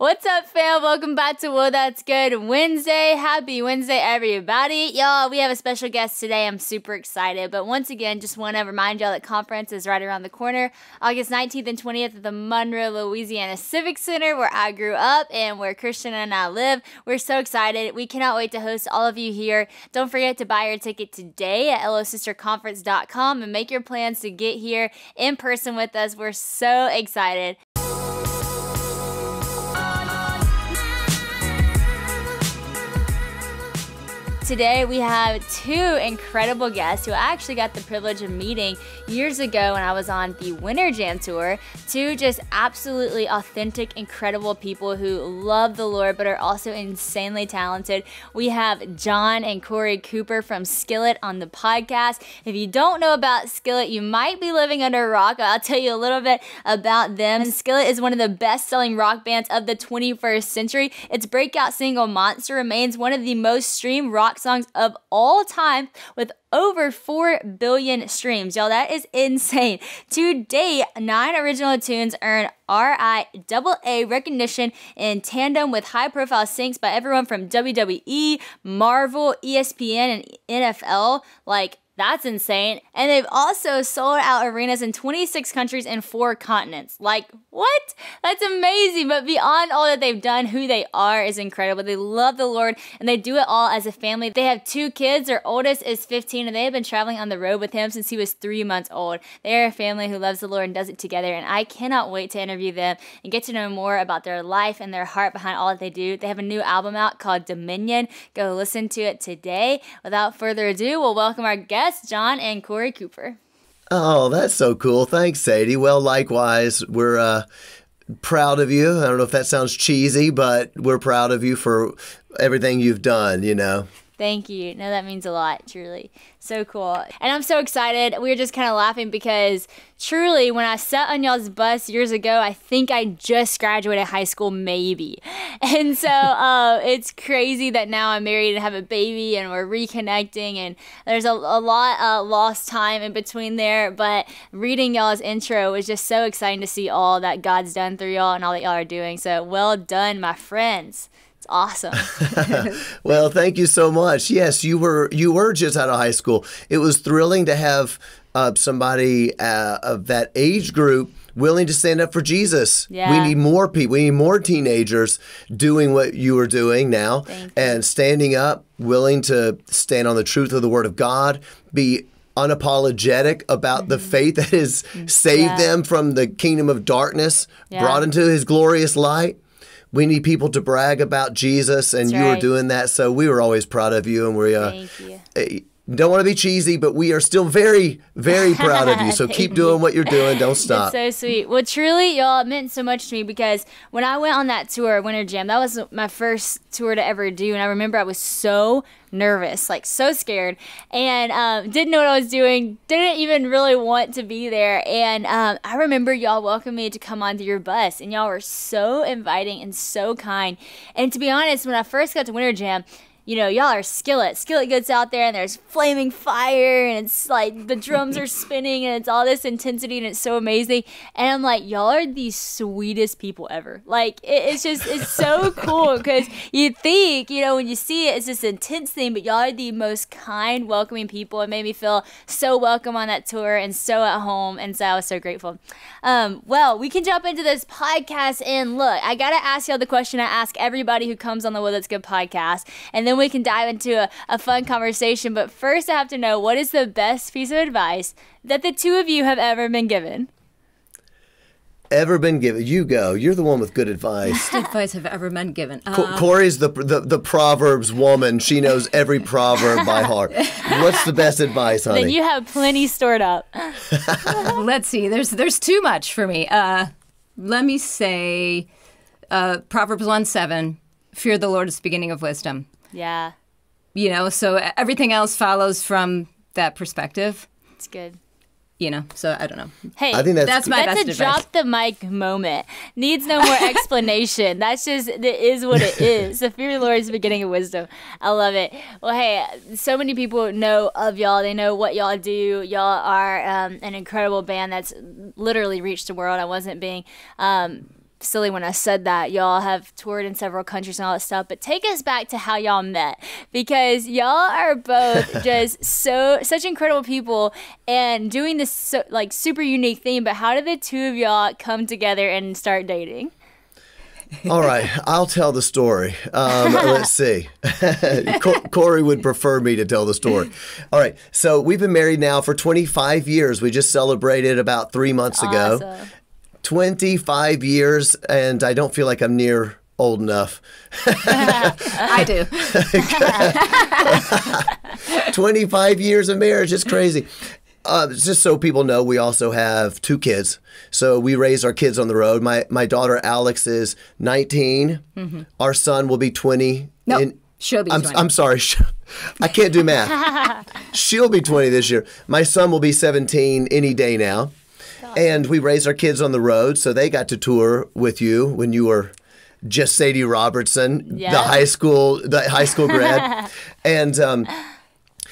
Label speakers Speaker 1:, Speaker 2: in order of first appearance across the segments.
Speaker 1: What's up, fam? Welcome back to Well That's Good Wednesday. Happy Wednesday, everybody. Y'all, we have a special guest today. I'm super excited. But once again, just want to remind y'all that conference is right around the corner. August 19th and 20th at the Monroe, Louisiana Civic Center, where I grew up and where Christian and I live. We're so excited. We cannot wait to host all of you here. Don't forget to buy your ticket today at losisterconference.com and make your plans to get here in person with us. We're so excited. Today we have two incredible guests who I actually got the privilege of meeting years ago when I was on the Winter Jam tour. Two just absolutely authentic, incredible people who love the Lord but are also insanely talented. We have John and Korey Cooper from Skillet on the podcast. If you don't know about Skillet, you might be living under a rock. I'll tell you a little bit about them. Skillet is one of the best selling rock bands of the 21st century. Its breakout single Monster remains one of the most streamed rock songs of all time with over 4 billion streams. Y'all, that is insane. To date, nine original tunes earned RIAA recognition in tandem with high profile syncs by everyone from WWE, Marvel, ESPN, and NFL. Like, that's insane. And they've also sold out arenas in 26 countries and four continents. Like, what? That's amazing. But beyond all that they've done, who they are is incredible. They love the Lord and they do it all as a family. They have two kids. Their oldest is 15 and they have been traveling on the road with him since he was three months old. They are a family who loves the Lord and does it together. And I cannot wait to interview them and get to know more about their life and their heart behind all that they do. They have a new album out called Dominion. Go listen to it today. Without further ado, we'll welcome our guest John and Korey Cooper.
Speaker 2: Oh, that's so cool. Thanks, Sadie. Well, likewise, we're uh, proud of you. I don't know if that sounds cheesy, but we're proud of you for everything you've done, you know.
Speaker 1: Thank you. No, that means a lot, truly. So cool. And I'm so excited. We were just kind of laughing because truly, when I sat on y'all's bus years ago, I think I just graduated high school, maybe. And so uh, it's crazy that now I'm married and have a baby and we're reconnecting. And there's a, a lot uh, lost time in between there. But reading y'all's intro was just so exciting to see all that God's done through y'all and all that y'all are doing. So well done, my friends awesome.
Speaker 2: well, thank you so much. Yes, you were you were just out of high school. It was thrilling to have uh, somebody uh, of that age group willing to stand up for Jesus. Yeah. We need more people. We need more teenagers doing what you are doing now and standing up, willing to stand on the truth of the Word of God, be unapologetic about mm-hmm. the faith that has mm-hmm. saved yeah. them from the kingdom of darkness, yeah. brought into His glorious light we need people to brag about Jesus, and That's you right. are doing that. So we were always proud of you, and we uh, eh, don't want to be cheesy, but we are still very, very proud of you. So keep doing what you're doing. Don't stop.
Speaker 1: It's so sweet. Well, truly, y'all, it meant so much to me because when I went on that tour, Winter Jam, that was my first tour to ever do, and I remember I was so nervous, like so scared, and um, didn't know what I was doing. Didn't even really want to be there. And um, I remember y'all welcomed me to come onto your bus, and y'all were so inviting and so kind. And to be honest, when I first got to Winter Jam, you know, y'all are Skillet. Skillet gets out there and there's flaming fire and it's like the drums are spinning and it's all this intensity and it's so amazing. And I'm like, y'all are the sweetest people ever. Like, it, it's just, it's so cool because you think, you know, when you see it, it's this intense thing, but y'all are the most kind, welcoming people. It made me feel so welcome on that tour and so at home. And so I was so grateful. Um, well, we can jump into this podcast and look, I got to ask y'all the question I ask everybody who comes on the Well That's Good podcast. And then we can dive into a, a fun conversation. But first, I have to know what is the best piece of advice that the two of you have ever been given?
Speaker 2: ever been given? You go. You're the one with good advice.
Speaker 3: Best advice I've ever been given.
Speaker 2: Uh, Korey's the, the the proverbs woman. She knows every proverb by heart. What's the best advice, honey?
Speaker 1: Then you have plenty stored up.
Speaker 3: Let's see. There's there's too much for me. Uh, let me say, uh, Proverbs one seven. Fear the Lord is the beginning of wisdom.
Speaker 1: Yeah.
Speaker 3: You know, so everything else follows from that perspective.
Speaker 1: It's good.
Speaker 3: You know, so I don't know.
Speaker 1: Hey, I think that's, that's my that's best a advice. drop the mic moment. Needs no more explanation. that's just it is what it is. The fear of the Lord is the beginning of wisdom. I love it. Well, hey, so many people know of y'all. They know what y'all do. Y'all are um, an incredible band that's literally reached the world. I wasn't being um, silly when I said that. Y'all have toured in several countries and all that stuff, but take us back to how y'all met because y'all are both just so such incredible people and doing this so, like super unique thing. But how did the two of y'all come together and start dating?
Speaker 2: All right, I'll tell the story. Um, let's see. Korey would prefer me to tell the story. All right, so we've been married now for 25 years. We just celebrated about three months ago.
Speaker 1: Awesome.
Speaker 2: 25 years, and I don't feel like I'm near old enough.
Speaker 3: I do.
Speaker 2: 25 years of marriage. It's crazy. Uh, just so people know, we also have two kids. So we raise our kids on the road. My my daughter Alex is 19. Our son will be 20.
Speaker 3: No,
Speaker 2: in-
Speaker 3: she'll be
Speaker 2: I'm,
Speaker 3: 20.
Speaker 2: I'm sorry. I can't do math. She'll be 20 this year. My son will be 17 any day now. And we raised our kids on the road, so they got to tour with you when you were just Sadie Robertson, the high school, the high school grad. and um,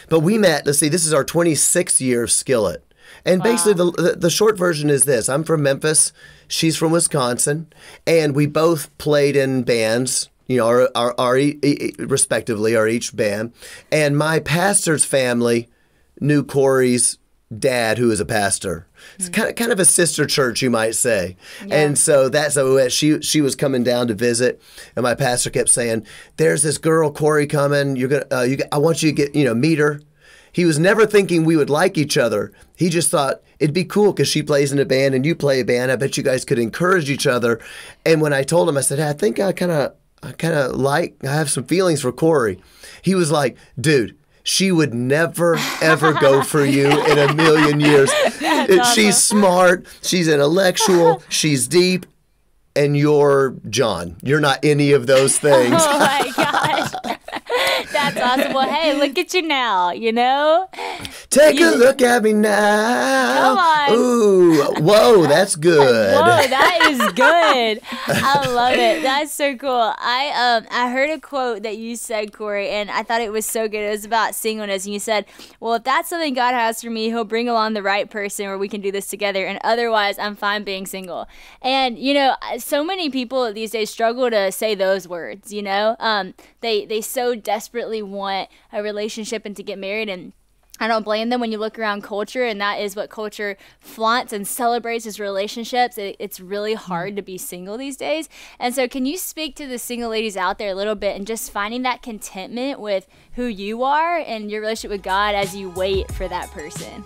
Speaker 2: but we met. Let's see, this is our 26th year of Skillet, and basically the, the the short version is this: I'm from Memphis, she's from Wisconsin, and we both played in bands. You know, our, our, our e- e- respectively, our each band, and my pastor's family knew Korey's dad, who is a pastor. It's kind of kind of a sister church, you might say. And so that's so she she was coming down to visit, and my pastor kept saying, "There's this girl, Korey, coming. You're gonna, uh, you, I want you to get, you know, meet her." He was never thinking we would like each other. He just thought it'd be cool because she plays in a band and you play a band. I bet you guys could encourage each other. And when I told him, I said, "Hey, I think I kind of, I kind of like, I have some feelings for Korey. He was like, dude. She would never ever go for you in a million years. She's smart, she's intellectual, she's deep, and you're John. You're not any of those oh things.
Speaker 1: Oh my gosh. That's awesome. Well, hey, look at you now, you know?
Speaker 2: Take a look at me now.
Speaker 1: Come on.
Speaker 2: Ooh, whoa, that's good.
Speaker 1: Whoa, that is good. I love it. That's so cool. I um I heard a quote that you said, Korey, and I thought it was so good. It was about singleness, and you said, "Well, if that's something God has for me, He'll bring along the right person where we can do this together, and otherwise, I'm fine being single." And you know, so many people these days struggle to say those words. You know, um, they they so desperately want a relationship and to get married and I don't blame them when you look around culture, and that is what culture flaunts and celebrates as relationships. It, it's really hard to be single these days. And so, can you speak to the single ladies out there a little bit and just finding that contentment with who you are and your relationship with God as you wait for that person?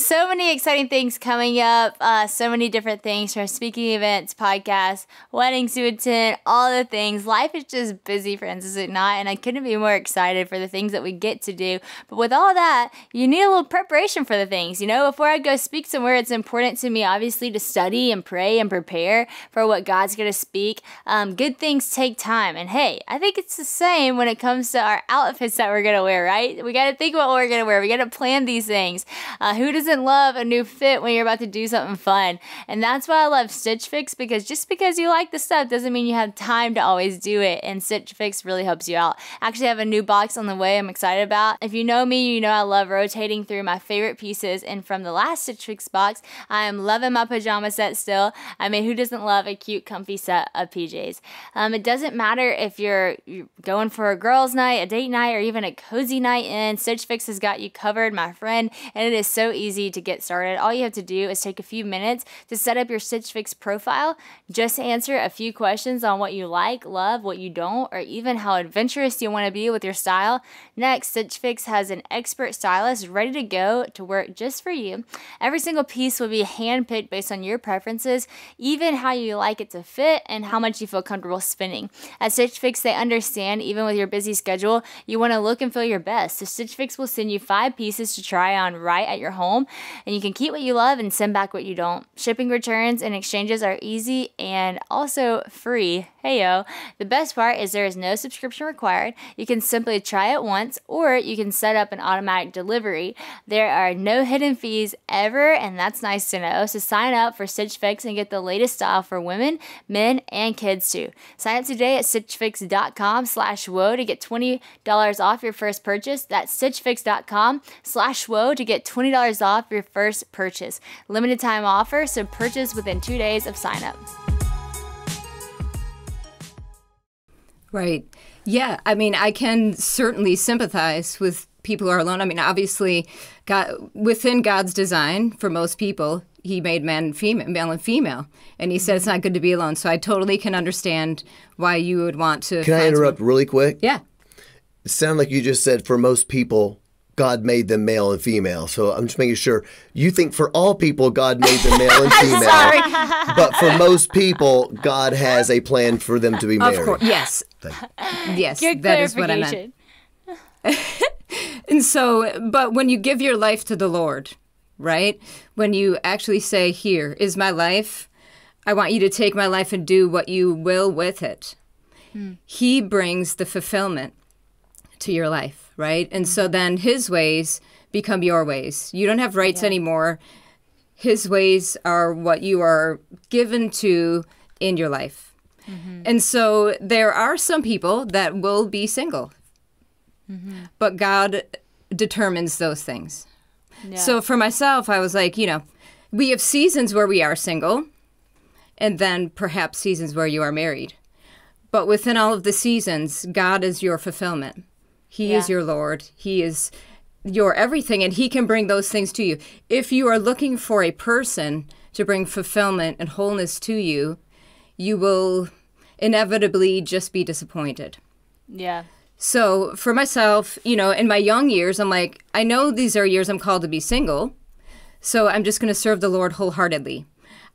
Speaker 1: So many exciting things coming up. Uh, so many different things from speaking events, podcasts, weddings to attend, all the things. Life is just busy, friends, is it not? And I couldn't be more excited for the things that we get to do. But with all that, you need a little preparation for the things. You know, before I go speak somewhere, it's important to me, obviously, to study and pray and prepare for what God's going to speak. Um, good things take time. And hey, I think it's the same when it comes to our outfits that we're going to wear, right? We got to think about what we're going to wear. We got to plan these things. Uh, who love a new fit when you're about to do something fun? And that's why I love Stitch Fix because just because you like the stuff doesn't mean you have time to always do it. And Stitch Fix really helps you out. Actually, I have a new box on the way I'm excited about. If you know me, you know I love rotating through my favorite pieces. And from the last Stitch Fix box, I am loving my pajama set still. I mean, who doesn't love a cute, comfy set of PJs? Um, it doesn't matter if you're, you're going for a girls' night, a date night, or even a cozy night in. Stitch Fix has got you covered, my friend, and it is so easy to get started. All you have to do is take a few minutes to set up your Stitch Fix profile. Just answer a few questions on what you like, love, what you don't, or even how adventurous you want to be with your style. Next, Stitch Fix has an expert stylist ready to go to work just for you. Every single piece will be handpicked based on your preferences, even how you like it to fit and how much you feel comfortable spending. At Stitch Fix, they understand even with your busy schedule, you want to look and feel your best. So Stitch Fix will send you five pieces to try on right at your home, and you can keep what you love and send back what you don't. Shipping returns and exchanges are easy and also free. Heyo. The best part is there is no subscription required. You can simply try it once or you can set up an automatic delivery. There are no hidden fees ever, and that's nice to know. So sign up for Stitch Fix and get the latest style for women, men, and kids too. Sign up today at stitchfix.com slash whoa to get $20 off your first purchase. That's stitchfix.com slash whoa to get $20 off your first purchase. Limited time offer, so purchase within two days of sign up.
Speaker 3: Right. Yeah. I mean, I can certainly sympathize with people who are alone. I mean, obviously, God, within God's design for most people, He made man and female, male and female, and He said it's not good to be alone. So I totally can understand why you would want to.
Speaker 2: Can I interrupt
Speaker 3: someone-
Speaker 2: really quick?
Speaker 3: Yeah.
Speaker 2: It sounded like you just said for most people, God made them male and female. So I'm just making sure you think for all people, God made them male and female. Sorry. But for most people, God has a plan for them to be married.
Speaker 3: Of course. Yes. Yes.
Speaker 1: Good
Speaker 3: that is what I meant. And so, but when you give your life to the Lord, right? When you actually say, Here is my life, I want you to take my life and do what you will with it, hmm. He brings the fulfillment to your life, right? And so then His ways become your ways. You don't have rights anymore. His ways are what you are given to in your life. Mm-hmm. And so there are some people that will be single mm-hmm. but God determines those things.
Speaker 1: Yeah.
Speaker 3: So for myself, I was like, you know, we have seasons where we are single, and then perhaps seasons where you are married. But within all of the seasons, God is your fulfillment. He is your Lord. He is your everything, and He can bring those things to you. If you are looking for a person to bring fulfillment and wholeness to you, you will inevitably just be disappointed.
Speaker 1: yeah.
Speaker 3: So for myself, you know, in my young years, I'm like, I know these are years I'm called to be single. So I'm just going to serve the Lord wholeheartedly.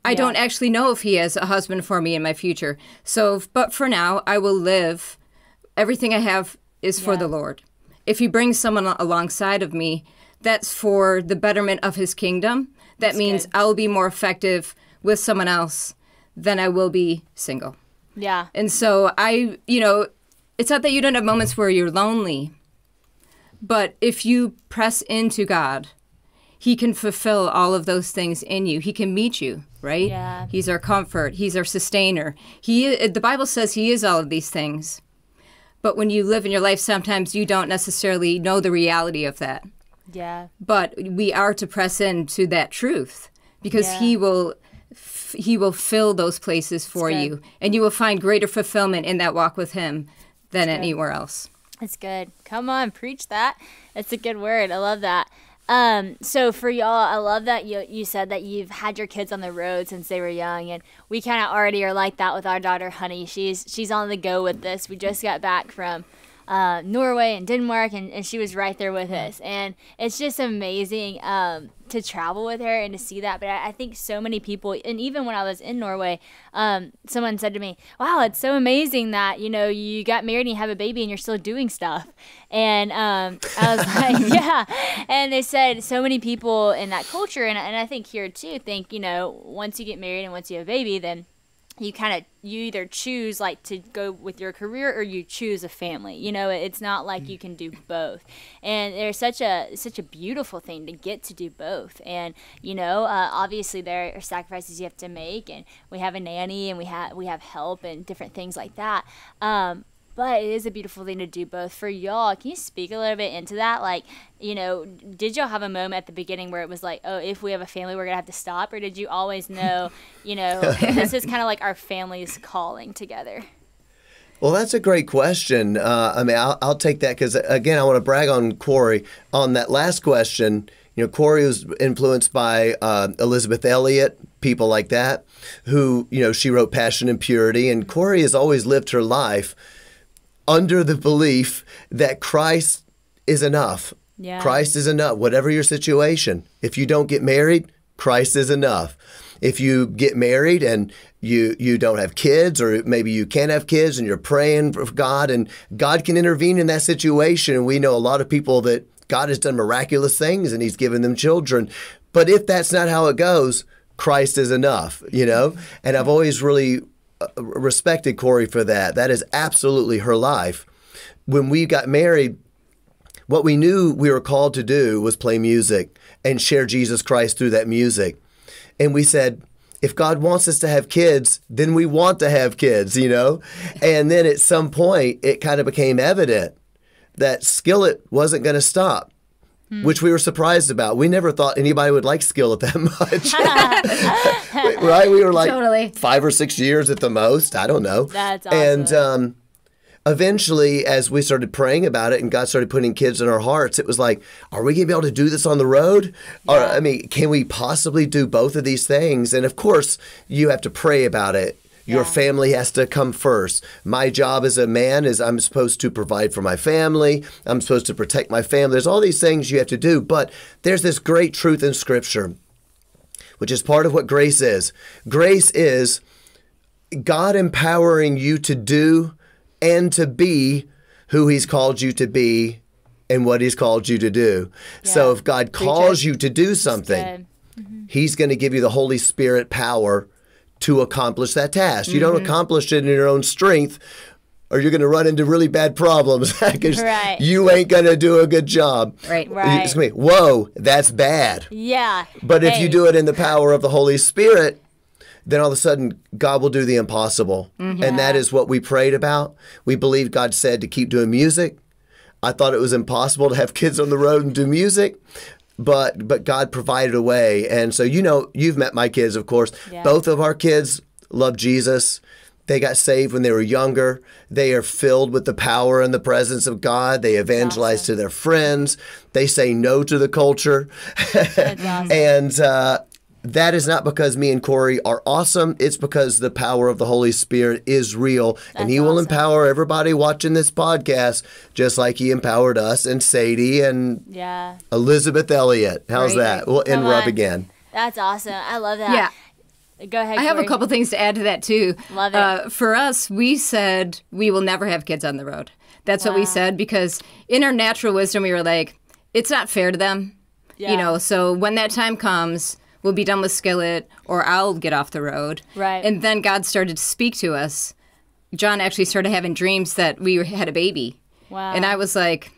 Speaker 3: I
Speaker 1: Yeah.
Speaker 3: don't actually know if He has a husband for me in my future. So, but for now, I will live. Everything I have is for
Speaker 1: Yeah.
Speaker 3: the Lord. If He brings someone alongside of me, that's for the betterment of His kingdom. That means
Speaker 1: good.
Speaker 3: I will be more effective with someone else than I will be single.
Speaker 1: Yeah.
Speaker 3: And so I, you know, it's not that you don't have moments where you're lonely, but if you press into God, He can fulfill all of those things in you. He can meet you, right?
Speaker 1: Yeah.
Speaker 3: He's our comfort. He's our sustainer. He, the Bible says He is all of these things. But when you live in your life, sometimes you don't necessarily know the reality of that.
Speaker 1: Yeah.
Speaker 3: But we are to press into that truth because
Speaker 1: Yeah.
Speaker 3: He will. f- He will fill those places for you, and you will find greater fulfillment in that walk with Him than anywhere else.
Speaker 1: That's good. Come on, preach that. That's a good word. I love that. Um, so for y'all, I love that you you said that you've had your kids on the road since they were young, and we kind of already are like that with our daughter Honey. She's she's on the go with this. We just got back from uh, Norway and Denmark, and, and she was right there with us, and it's just amazing um, to travel with her and to see that. But I, I think so many people, and even when I was in Norway, um, someone said to me, "Wow, it's so amazing that you know you got married and you have a baby and you're still doing stuff." And um, I was like, "Yeah," and they said so many people in that culture, and, and I think here too, think you know once you get married and once you have a baby, then you kind of you either choose like to go with your career or you choose a family you know it's not like you can do both. And there's such a such a beautiful thing to get to do both. And you know uh, obviously there are sacrifices you have to make and we have a nanny and we have we have help and different things like that. Um, but it is a beautiful thing to do both for y'all can you speak a little bit into that like you know did y'all have a moment at the beginning where it was like oh if we have a family we're gonna have to stop or did you always know you know this is kind of like our family's calling together
Speaker 2: Well, that's a great question. Uh, I mean, I'll, I'll take that because, again, I want to brag on Korey. On that last question, you know, Korey was influenced by uh, Elisabeth Elliot, people like that, who, you know, she wrote Passion and Purity. And Korey has always lived her life under the belief that Christ is enough.
Speaker 1: Yeah.
Speaker 2: Christ is enough, whatever your situation. If you don't get married, Christ is enough. If you get married and you you don't have kids, or maybe you can't have kids, and you're praying for God, and God can intervene in that situation. And we know a lot of people that God has done miraculous things, and He's given them children. But if that's not how it goes, Christ is enough, you know. And I've always really respected Korey for that. That is absolutely her life. When we got married, what we knew we were called to do was play music and share Jesus Christ through that music. And we said, if God wants us to have kids, then we want to have kids, you know? And then at some point, it kind of became evident that Skillet wasn't going to stop. Which we were surprised about. We never thought anybody would like skillet that much. right? We were like
Speaker 3: Totally.
Speaker 2: five or six years at the most. I don't know.
Speaker 1: That's
Speaker 2: And um, eventually, as we started praying about it and God started putting kids in our hearts, it was like, are we going to be able to do this on the road? Or, I mean, can we possibly do both of these things? And of course, you have to pray about it. Your
Speaker 1: Yeah.
Speaker 2: family has to come first. My job as a man is I'm supposed to provide for my family. I'm supposed to protect my family. There's all these things you have to do. But there's this great truth in Scripture, which is part of what grace is. Grace is God empowering you to do and to be who He's called you to be and what He's called you to do. So if God calls you to do something,
Speaker 1: Good. Mm-hmm.
Speaker 2: He's going to give you the Holy Spirit power to accomplish that task. You don't mm-hmm. accomplish it in your own strength. Or you're going to run into really bad problems because
Speaker 1: Right.
Speaker 2: you ain't going to do a good job.
Speaker 3: Right.
Speaker 1: Right.
Speaker 2: It's gonna Whoa, that's bad.
Speaker 1: Yeah.
Speaker 2: But if you do it in the power of the Holy Spirit, then all of a sudden God will do the impossible. Mm-hmm. And that is what we prayed about. We believe God said to keep doing music. I thought it was impossible to have kids on the road and do music. But but God provided a way. And so you know, you've met my kids, of course.
Speaker 1: Yeah.
Speaker 2: Both of our kids love Jesus. They got saved when they were younger. They are filled with the power and the presence of God. They evangelize to their friends. They say no to the culture.
Speaker 1: awesome.
Speaker 2: and uh, that is not because me and Korey are awesome. It's because the power of the Holy Spirit is real. and He will
Speaker 1: awesome.
Speaker 2: empower everybody watching this podcast, just like He empowered us and Sadie and
Speaker 1: Yeah.
Speaker 2: Elisabeth Elliot. How's
Speaker 3: Right.
Speaker 2: that? We'll
Speaker 1: Come
Speaker 2: interrupt
Speaker 1: on.
Speaker 2: again.
Speaker 1: That's awesome. I love that.
Speaker 3: Yeah.
Speaker 1: Go ahead.
Speaker 3: I have a couple things to add to that too.
Speaker 1: Love it.
Speaker 3: Uh, for us, we said we will never have kids on the road. That's what we said because in our natural wisdom, we were like, it's not fair to them.
Speaker 1: Yeah.
Speaker 3: You know, so when that time comes, we'll be done with Skillet or I'll get off the road.
Speaker 1: Right.
Speaker 3: And then God started to speak to us. John actually started having dreams that we had a baby.
Speaker 1: Wow.
Speaker 3: And I was like,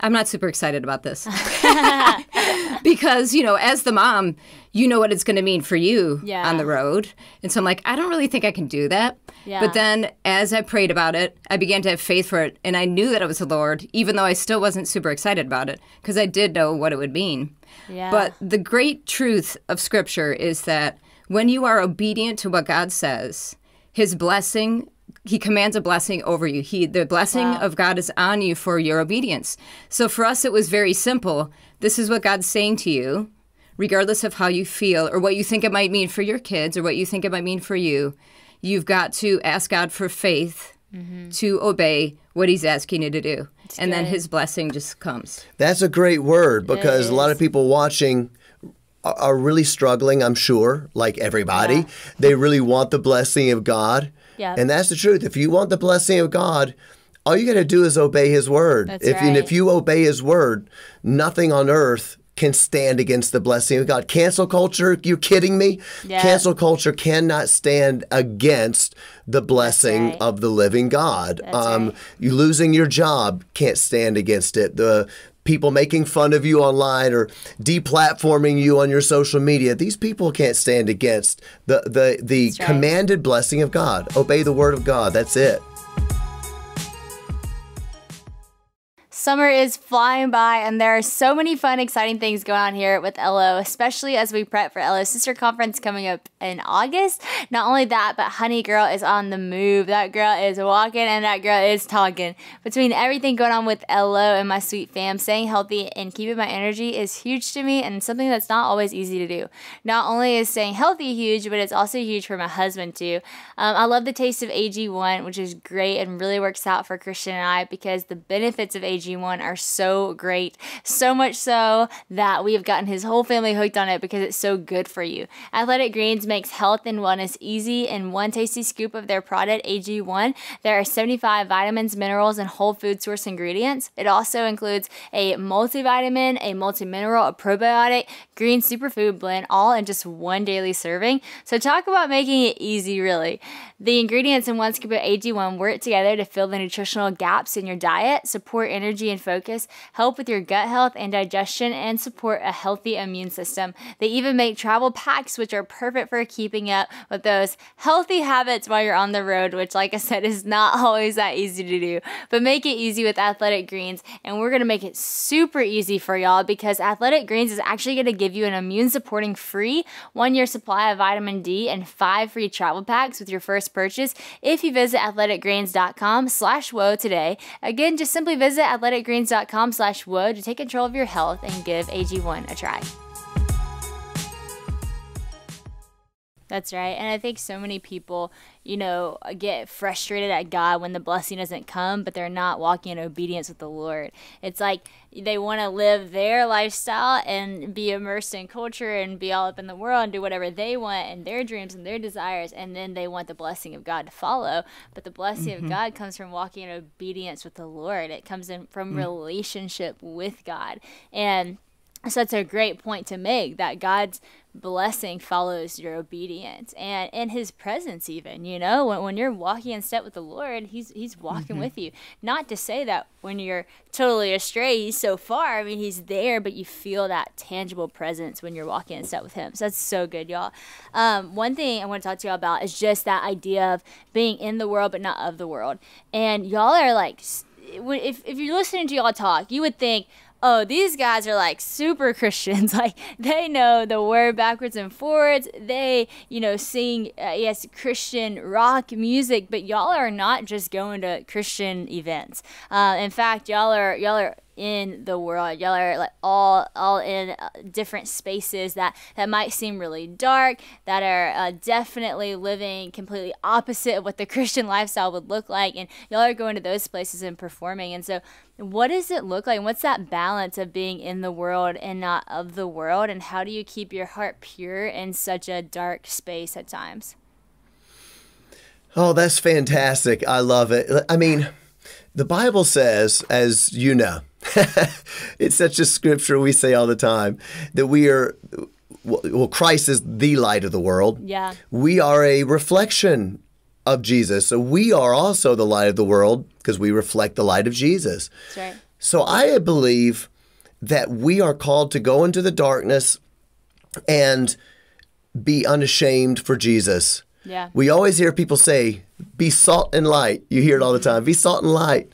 Speaker 3: I'm not super excited about this. because, you know, as the mom, you know what it's going to mean for you
Speaker 1: Yeah.
Speaker 3: on the road. And so I'm like, I don't really think I can do that.
Speaker 1: Yeah.
Speaker 3: But then as I prayed about it, I began to have faith for it. And I knew that it was the Lord, even though I still wasn't super excited about it, because I did know what it would mean.
Speaker 1: Yeah.
Speaker 3: But the great truth of Scripture is that when you are obedient to what God says, His blessing, He commands a blessing over you. He, the blessing
Speaker 1: Wow.
Speaker 3: of God is on you for your obedience. So for us, it was very simple. This is what God's saying to you, regardless of how you feel or what you think it might mean for your kids or what you think it might mean for you. You've got to ask God for faith to obey what He's asking you to do. and then. His blessing just comes.
Speaker 2: That's a great word because a lot of people watching are- are really struggling, I'm sure, like everybody.
Speaker 1: Yeah.
Speaker 2: They really want the blessing of God.
Speaker 1: Yeah.
Speaker 2: And that's the truth. If you want the blessing of God, all you got to do is obey his word.
Speaker 1: That's
Speaker 2: if and if you obey his word, nothing on earth can stand against the blessing of God. Cancel culture, You're kidding me?
Speaker 1: Yeah.
Speaker 2: Cancel culture cannot stand against the blessing
Speaker 1: right.
Speaker 2: of the living God. Um,
Speaker 1: right.
Speaker 2: you losing your job can't stand against it. The people making fun of you online or deplatforming you on your social media, these people can't stand against the the the
Speaker 1: That's right.
Speaker 2: commanded blessing of God. Obey the word of God. That's it.
Speaker 1: Summer is flying by, and there are so many fun, exciting things going on here with LO, especially as we prep for LO's sister conference coming up in August. Not only that, but Honey Girl is on the move. That girl is walking, and that girl is talking. Between everything going on with LO and my sweet fam, staying healthy and keeping my energy is huge to me, and something that's not always easy to do. Not only is staying healthy huge, but it's also huge for my husband too. Um, I love the taste of AG1, which is great and really works out for Christian and I because the benefits of AG1 are so great. So much so that we have gotten his whole family hooked on it because it's so good for you. Athletic Greens makes health and wellness easy in one tasty scoop of their product, AG1. There are 75 vitamins, minerals, and whole food source ingredients. It also includes a multivitamin, a multimineral, a probiotic, green superfood blend, all in just one daily serving. So talk about making it easy, really. The ingredients in one scoop of AG1 work together to fill the nutritional gaps in your diet, support energy energy and focus, help with your gut health and digestion, and support a healthy immune system. They even make travel packs, which are perfect for keeping up with those healthy habits while you're on the road, which, like I said, is not always that easy to do. But make it easy with Athletic Greens, and we're gonna make it super easy for y'all because Athletic Greens is actually gonna give you an immune supporting free one year supply of vitamin D and five free travel packs with your first purchase if you visit athleticgreens.com slash whoa today. Again, just simply visit athleticgreens.com slash whoa to take control of your health and give AG1 a try. That's right. And I think so many people, you know, get frustrated at God when the blessing doesn't come, but they're not walking in obedience with the Lord. It's like they want to live their lifestyle and be immersed in culture and be all up in the world and do whatever they want and their dreams and their desires. And then they want the blessing of God to follow. But the blessing mm-hmm. of God comes from walking in obedience with the Lord, it comes in from mm-hmm. relationship with God. And so that's a great point to make that God's blessing follows your obedience and in his presence even you know? When, when you're walking in step with the lord he's he's walking mm-hmm. with you. Not to say that when you're totally astray he's so far i mean he's there but you feel that tangible presence when you're walking in step with him. So that's so good y'all. Um, one thing i want to talk to y'all about is just that idea of being in the world but not of the world. And y'all are like if, if you're listening to y'all talk you would think oh, these guys are like super Christians. like they know the word backwards and forwards. They, you know, sing uh, yes Christian rock music, but y'all are not just going to Christian events. Uh, in fact, y'all are y'all are in the world. Y'all are like all all in uh, different spaces that that might seem really dark, that are uh, definitely living completely opposite of what the Christian lifestyle would look like, and y'all are going to those places and performing. And so, what does it look like? What's that balance of being in the world and not of the world? And how do you keep your heart pure in such a dark space at times?
Speaker 2: Oh, that's fantastic. I love it. I mean, the Bible says, as you know, it's such a scripture we say all the time that we are well Christ is the light of the world.
Speaker 1: Yeah.
Speaker 2: We are a reflection of Jesus. So we are also the light of the world because we reflect the light of Jesus.
Speaker 1: That's right.
Speaker 2: So I believe that we are called to go into the darkness and be unashamed for Jesus.
Speaker 1: Yeah.
Speaker 2: We always hear people say, be salt and light. You hear it all the time, be salt and light.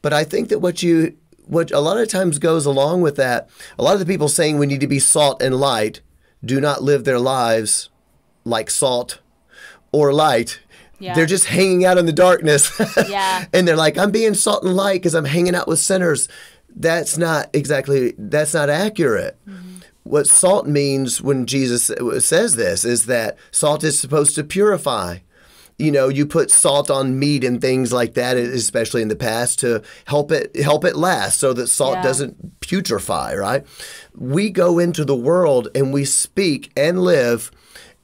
Speaker 2: But I think that what you what a lot of times goes along with that, a lot of the people saying we need to be salt and light do not live their lives like salt or light. Yeah. They're just hanging out in the darkness.
Speaker 1: yeah.
Speaker 2: And they're like, I'm being salt and light because I'm hanging out with sinners. That's not exactly, that's not accurate. Mm-hmm. What salt means when Jesus says this is that salt is supposed to purify you know you put salt on meat and things like that especially in the past to help it help it last so that salt yeah. doesn't putrefy right we go into the world and we speak and live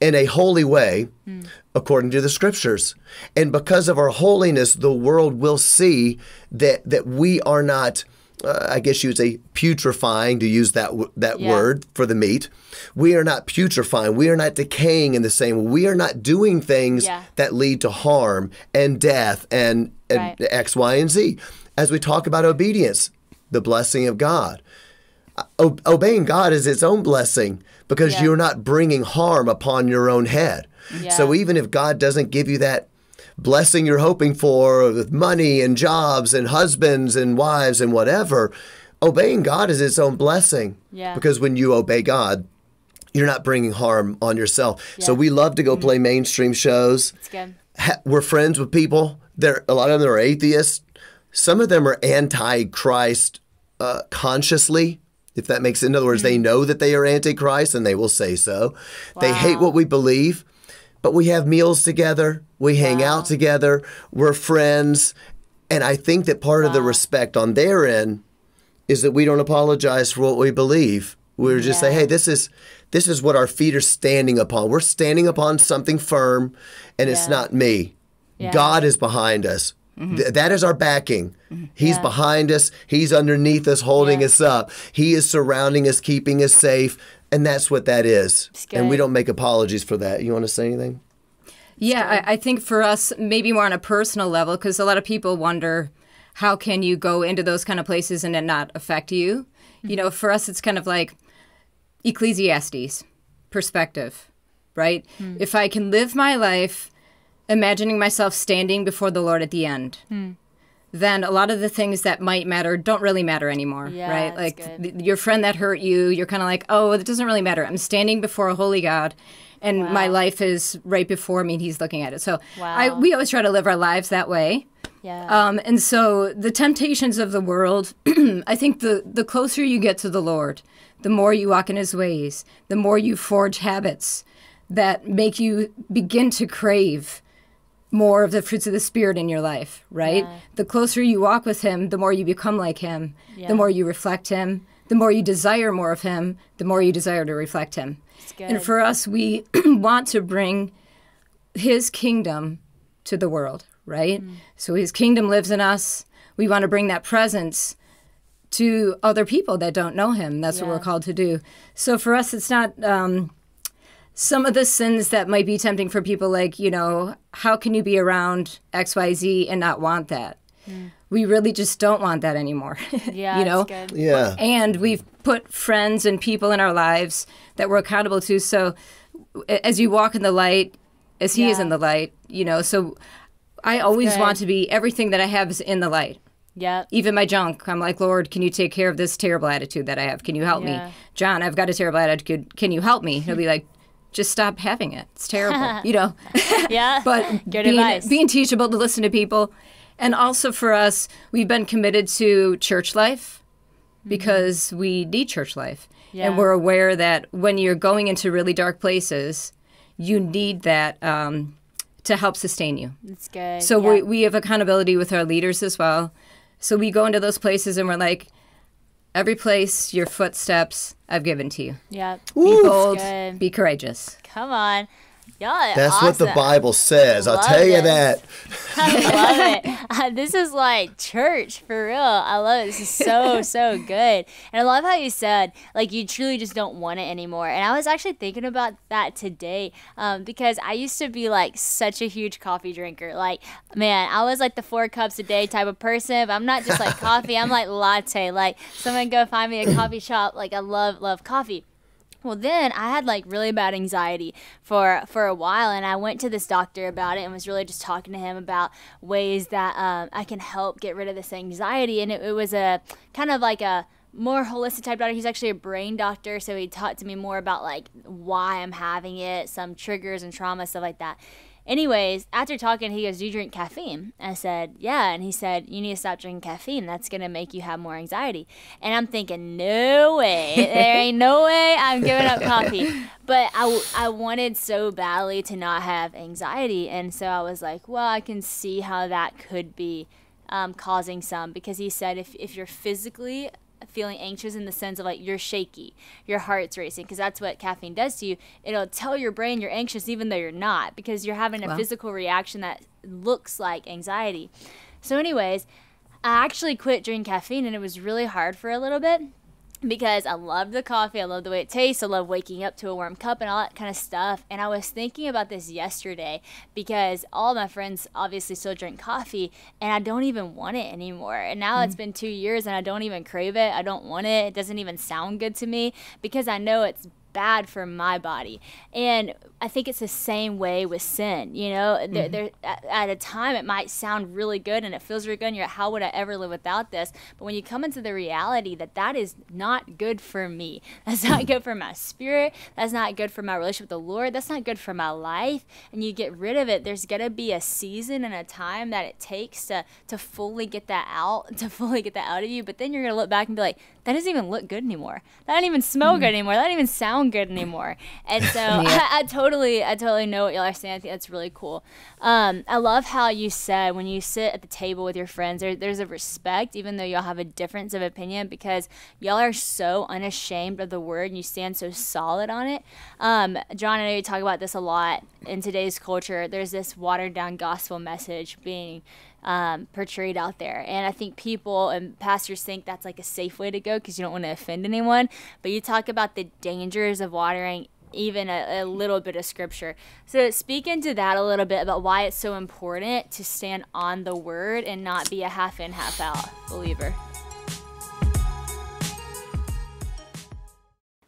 Speaker 2: in a holy way mm. according to the scriptures and because of our holiness the world will see that that we are not uh, I guess you would say putrefying to use that that yeah. word for the meat. We are not putrefying. We are not decaying in the same way. We are not doing things yeah. that lead to harm and death and, and right. X, Y, and Z. As we talk about obedience, the blessing of God. O- obeying God is its own blessing because yeah. you're not bringing harm upon your own head. So even if God doesn't give you that blessing you're hoping for with money and jobs and husbands and wives and whatever, obeying God is its own blessing.
Speaker 1: Yeah.
Speaker 2: Because when you obey God, you're not bringing harm on yourself. Yeah. So we love to go mm-hmm. play mainstream shows.
Speaker 1: It's good.
Speaker 2: we're friends with people. There, a lot of them are atheists. Some of them are anti-Christ uh, consciously, if that makes. In other words, mm-hmm. they know that they are anti-Christ and they will say so. Wow. They hate what we believe but we have meals together, we hang wow. out together, we're friends. And I think that part wow. of the respect on their end is that we don't apologize for what we believe. We are just yeah. say, hey, this is this is what our feet are standing upon. We're standing upon something firm, and yeah. it's not me. Yeah. God is behind us. Mm-hmm. Th- that is our backing. Mm-hmm. He's yeah. behind us. He's underneath us, holding yeah. us up. He is surrounding us, keeping us safe. And that's what that is. And we don't make apologies for that. You want to say anything?
Speaker 3: Yeah, I, I think for us, maybe more on a personal level, because a lot of people wonder how can you go into those kind of places and it not affect you? You know, mm-hmm. for us, it's kind of like Ecclesiastes perspective, right? Mm. If I can live my life imagining myself standing before the Lord at the end, hmm. then a lot of the things that might matter don't really matter anymore,
Speaker 1: Yeah,
Speaker 3: right? Like th- your friend that hurt you, you're kind of like, oh, it doesn't really matter. I'm standing before a holy God. And my life is right before me, and He's looking at it. So I, we always try to live our lives that way.
Speaker 1: Yeah.
Speaker 3: Um, and so the temptations of the world, I think the, the closer you get to the Lord, the more you walk in his ways, the more you forge habits that make you begin to crave more of the fruits of the Spirit in your life, right?
Speaker 1: Yeah.
Speaker 3: The closer you walk with him, the more you become like him,
Speaker 1: Yeah.
Speaker 3: the more you reflect him, the more you desire more of him, the more you desire to reflect him. And for us, we want to bring his kingdom to the world, right?
Speaker 1: Mm.
Speaker 3: So his kingdom lives in us. We want to bring that presence to other people that don't know him. That's what we're called to do. So for us, it's not um, some of the sins that might be tempting for people, like, you know, how can you be around XYZ and not want that? We really just don't want that anymore.
Speaker 1: Yeah.
Speaker 3: you know?
Speaker 1: It's good.
Speaker 2: Yeah.
Speaker 3: and we've put friends and people in our lives that we're accountable to so as you walk in the light as he is in the light you know so i always
Speaker 1: good.
Speaker 3: want to be everything that i have is in the light
Speaker 1: Yeah.
Speaker 3: even my junk i'm like lord can you take care of this terrible attitude that i have can you help
Speaker 1: Yeah.
Speaker 3: me john i've got a terrible attitude can you help me he'll be like just stop having it it's terrible you know
Speaker 1: Yeah.
Speaker 3: but
Speaker 1: Good
Speaker 3: being,
Speaker 1: advice.
Speaker 3: being teachable to listen to people and also for us we've been committed to church life because we need church life
Speaker 1: Yeah.
Speaker 3: and we're aware that when you're going into really dark places you need that um, to help sustain you
Speaker 1: it's good.
Speaker 3: so
Speaker 1: yeah.
Speaker 3: we, we have accountability with our leaders as well so we go into those places and we're like every place your footsteps i've given to you
Speaker 1: Yep.
Speaker 3: be bold
Speaker 1: good.
Speaker 3: be courageous
Speaker 1: Come on.
Speaker 2: That's what the. Bible says. I'll tell you
Speaker 1: this.
Speaker 2: that.
Speaker 1: I love it. Uh, this is like church for real. I love it. This is so, so good. And I love how you said, like, you truly just don't want it anymore. And I was actually thinking about that today um, because I used to be like such a huge coffee drinker. Like, man, I was like the four cups a day type of person. But I'm not just like coffee, I'm like latte. Like, someone go find me a coffee shop. Like, I love, love coffee. Well, then I had like really bad anxiety for for a while, and I went to this doctor about it and was really just talking to him about ways that um, I can help get rid of this anxiety. And it, it was a kind of like a more holistic type doctor. He's actually a brain doctor, so he talked to me more about like why I'm having it, some triggers and trauma, stuff like that. Anyways, after talking, he goes, Do you drink caffeine? I said, Yeah. And he said, You need to stop drinking caffeine. That's going to make you have more anxiety. And I'm thinking, No way. There ain't no way I'm giving up coffee. But I, I wanted so badly to not have anxiety. And so I was like, Well, I can see how that could be um, causing some. Because he said, if, if you're physically feeling anxious in the sense of like you're shaky, your heart's racing, because that's what caffeine does to you. It'll tell your brain you're anxious even though you're not, because you're having a
Speaker 3: Wow.
Speaker 1: physical reaction that looks like anxiety. So, anyways, I actually quit drinking caffeine and it was really hard for a little bit because I love the coffee, I love the way it tastes, I love waking up to a warm cup and all that kind of stuff. And I was thinking about this yesterday because all my friends obviously still drink coffee and I don't even want it anymore. And now it's mm. been two years and I don't even crave it. I don't want it. It doesn't even sound good to me because I know it's bad for my body. And I think it's the same way with sin. You know, there, mm-hmm. there at, at a time it might sound really good and it feels really good. And you're like, how would I ever live without this? But when you come into the reality that that is not good for me, that's not mm-hmm. good for my spirit, that's not good for my relationship with the Lord, that's not good for my life, and you get rid of it, there's gonna be a season and a time that it takes to to fully get that out, to fully get that out of you. But then you're gonna look back and be like, that doesn't even look good anymore. That doesn't even smell good mm-hmm. anymore. That doesn't even sound good anymore. And so I, I totally, I totally know what y'all are saying. I think that's really cool. Um, I love how you said when you sit at the table with your friends, there, there's a respect, even though y'all have a difference of opinion, because y'all are so unashamed of the word and you stand so solid on it. Um, John, I know you talk about this a lot in today's culture. There's this watered down gospel message being um, portrayed out there. And I think people and pastors think that's like a safe way to go because you don't want to offend anyone. But you talk about the dangers of watering even a, a little bit of scripture. So, speak into that a little bit about why it's so important to stand on the word and not be a half in, half out believer.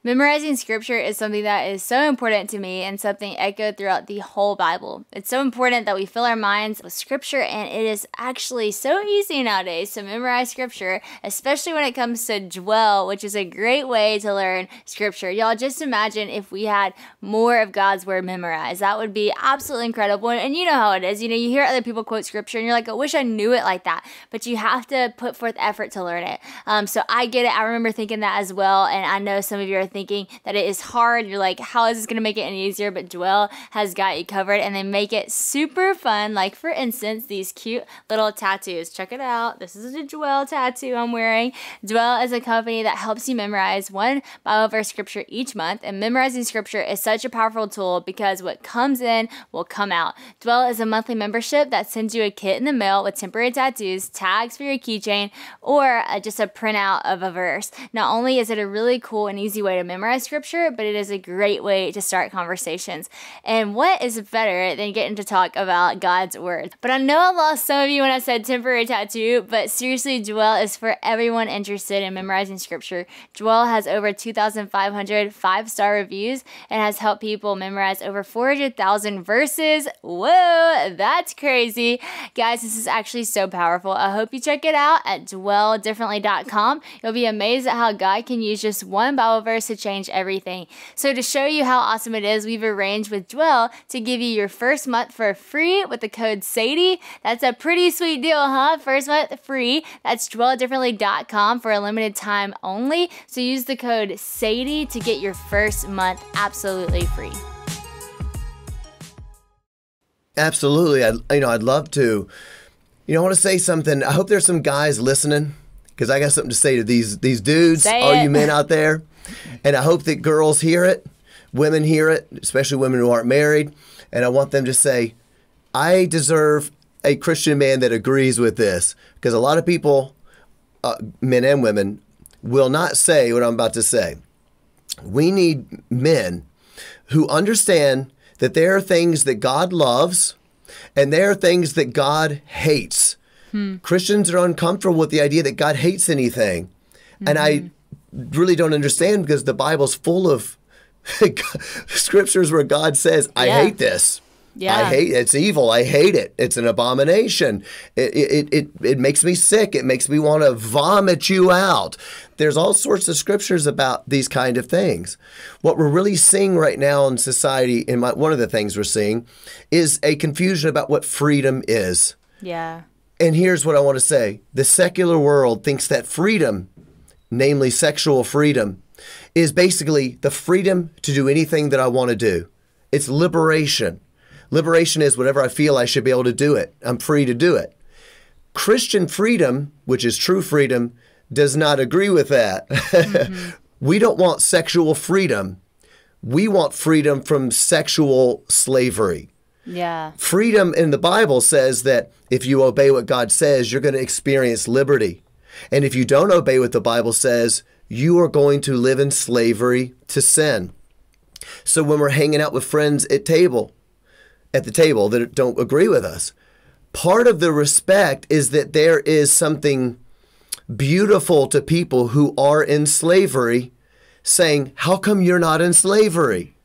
Speaker 1: Memorizing scripture is something that is so important to me and something echoed throughout the whole Bible. It's so important that we fill our minds with scripture, and it is actually so easy nowadays to memorize scripture, especially when it comes to dwell, which is a great way to learn scripture. Y'all, just imagine if we had more of God's word memorized. That would be absolutely incredible. And you know how it is. You know, you hear other people quote scripture, and you're like, I wish I knew it like that. But you have to put forth effort to learn it. Um, so I get it. I remember thinking that as well. And I know some of you are thinking that it is hard. You're like, how is this going to make it any easier? But Dwell has got you covered and they make it super fun. Like, for instance, these cute little tattoos. Check it out. This is a Dwell tattoo I'm wearing. Dwell is a company that helps you memorize one Bible verse scripture each month. And memorizing scripture is such a powerful tool because what comes in will come out. Dwell is a monthly membership that sends you a kit in the mail with temporary tattoos, tags for your keychain, or uh, just a printout of a verse. Not only is it a really cool and easy way to memorize scripture, but it is a great way to start conversations. And what is better than getting to talk about God's word? But I know I lost some of you when I said temporary tattoo, but seriously, Dwell is for everyone interested in memorizing scripture. Dwell has over 2,500 five star reviews and has helped people memorize over 400,000 verses. Whoa, that's crazy. Guys, this is actually so powerful. I hope you check it out at dwelldifferently.com. You'll be amazed at how God can use just one Bible verse to change everything. So, to show you how awesome it is, we've arranged with Dwell to give you your first month for free with the code SADIE. That's a pretty sweet deal, huh? First month free. That's dwelldifferently.com for a limited time only. So, use the code SADIE to get your first month absolutely free.
Speaker 2: Absolutely. I, you know, I'd love to. You know, I want to say something. I hope there's some guys listening because I got something to say to these these dudes,
Speaker 1: Say
Speaker 2: all
Speaker 1: it.
Speaker 2: you men out there, and I hope that girls hear it, women hear it, especially women who aren't married, and I want them to say, "I deserve a Christian man that agrees with this," because a lot of people, uh, men and women, will not say what I'm about to say. We need men who understand that there are things that God loves and there are things that God hates. Christians are uncomfortable with the idea that God hates anything. And I really don't understand because the Bible's full of scriptures where God says, I
Speaker 1: Yeah.
Speaker 2: hate this.
Speaker 1: Yeah.
Speaker 2: I hate it's evil. I hate it. It's an abomination. It it it, it makes me sick. It makes me want to vomit you out. There's all sorts of scriptures about these kind of things. What we're really seeing right now in society, and my, one of the things we're seeing, is a confusion about what freedom is.
Speaker 1: Yeah.
Speaker 2: And here's what I want to say: the secular world thinks that freedom, namely sexual freedom, is basically the freedom to do anything that I want to do. It's liberation. Liberation is whatever I feel I should be able to do it. I'm free to do it. Christian freedom, which is true freedom, does not agree with that. Mm-hmm. we don't want sexual freedom. We want freedom from sexual slavery.
Speaker 1: Yeah.
Speaker 2: Freedom in the Bible says that if you obey what God says, you're going to experience liberty. And if you don't obey what the Bible says, you are going to live in slavery to sin. So when we're hanging out with friends at table, at the table that don't agree with us, part of the respect is that there is something beautiful to people who are in slavery saying, "How come you're not in slavery?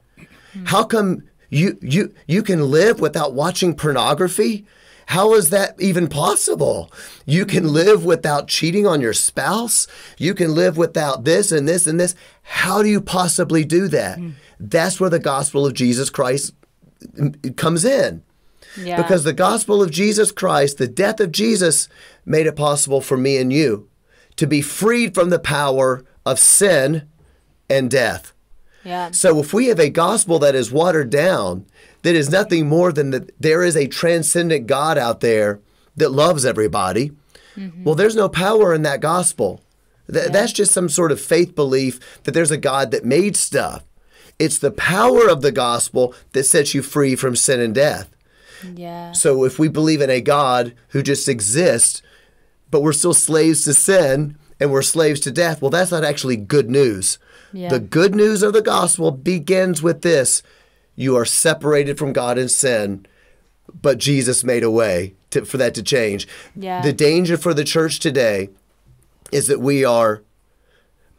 Speaker 2: How come you you you can live without watching pornography? How is that even possible? You can live without cheating on your spouse. You can live without this and this and this. How do you possibly do that? That's where the gospel of Jesus Christ mm, comes in.
Speaker 1: Yeah.
Speaker 2: Because the gospel of Jesus Christ, the death of Jesus, made it possible for me and you to be freed from the power of sin and death.
Speaker 1: yeah.
Speaker 2: So if we have a gospel that is watered down, that is nothing more than that there is a transcendent God out there that loves everybody, mm-hmm. well, there's no power in that gospel. Th- That's just some sort of faith belief that there's a God that made stuff. It's the power of the gospel that sets you free from sin and death.
Speaker 1: Yeah.
Speaker 2: So if we believe in a God who just exists, but we're still slaves to sin and we're slaves to death. Well, that's not actually good news.
Speaker 1: Yeah.
Speaker 2: The good news of the gospel begins with this you are separated from God in sin, but Jesus made a way to, for that to change.
Speaker 1: Yeah.
Speaker 2: The danger for the church today is that we are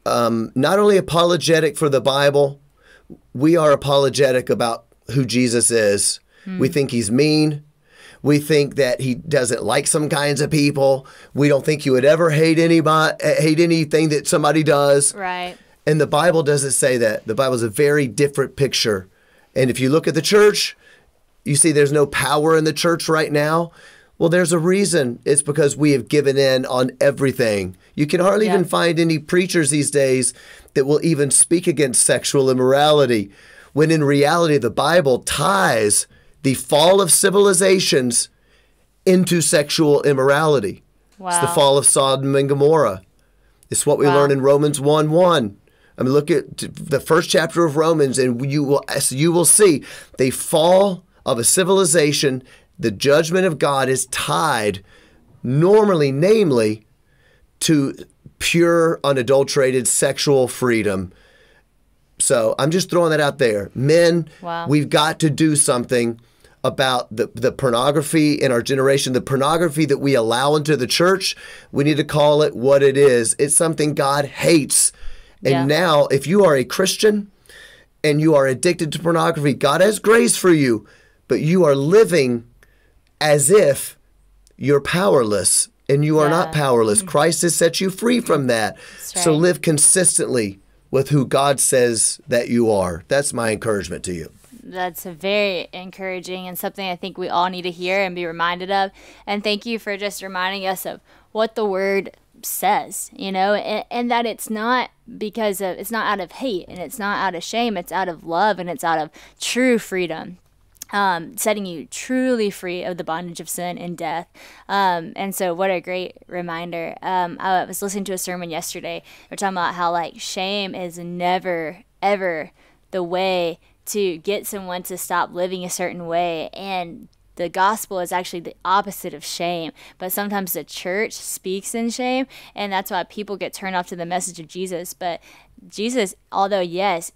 Speaker 2: um, not only apologetic for the Bible, we are apologetic about who Jesus is. We think he's mean. We think that he doesn't like some kinds of people. We don't think he would ever hate anybody, hate anything that somebody does.
Speaker 1: Right.
Speaker 2: And the Bible doesn't say that. The Bible is a very different picture. And if you look at the church, you see there's no power in the church right now. Well, there's a reason. It's because we have given in on everything. You can hardly
Speaker 1: Yeah.
Speaker 2: even find any preachers these days that will even speak against sexual immorality, when in reality, the Bible ties the fall of civilizations into sexual immorality. Wow. It's the fall of Sodom and Gomorrah. It's what we
Speaker 1: Wow.
Speaker 2: learn in Romans 1 1. I mean, look at the first chapter of Romans, and you will, as you will see the fall of a civilization, the judgment of God is tied, normally, namely, to pure, unadulterated sexual freedom. So I'm just throwing that out there. Men,
Speaker 1: Wow.
Speaker 2: we've got to do something about the, the pornography in our generation, the pornography that we allow into the church. We need to call it what it is. It's something God hates. And
Speaker 1: Yeah.
Speaker 2: now, if you are a Christian and you are addicted to pornography, God has grace for you, but you are living as if you're powerless and you are not powerless. Mm-hmm. Christ has set you free from that. So live consistently with who God says that you are. That's my encouragement to you.
Speaker 1: That's a very encouraging and something I think we all need to hear and be reminded of. And thank you for just reminding us of what the word says, you know, and, and that it's not because of, it's not out of hate and it's not out of shame, it's out of love and it's out of true freedom. Um, setting you truly free of the bondage of sin and death. Um, and so, what a great reminder. Um, I was listening to a sermon yesterday. We're talking about how, like, shame is never, ever the way to get someone to stop living a certain way and the gospel is actually the opposite of shame but sometimes the church speaks in shame and that's why people get turned off to the message of jesus but jesus although yes